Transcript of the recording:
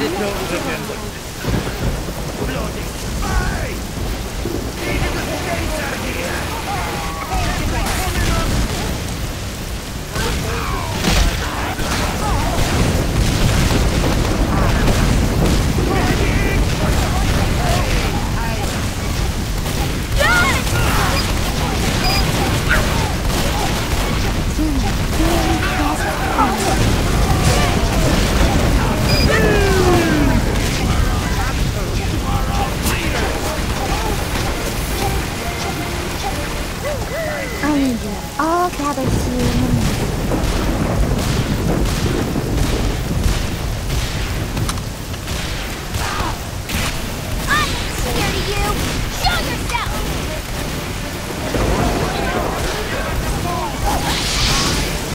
didn't know it was a gender. All gathered here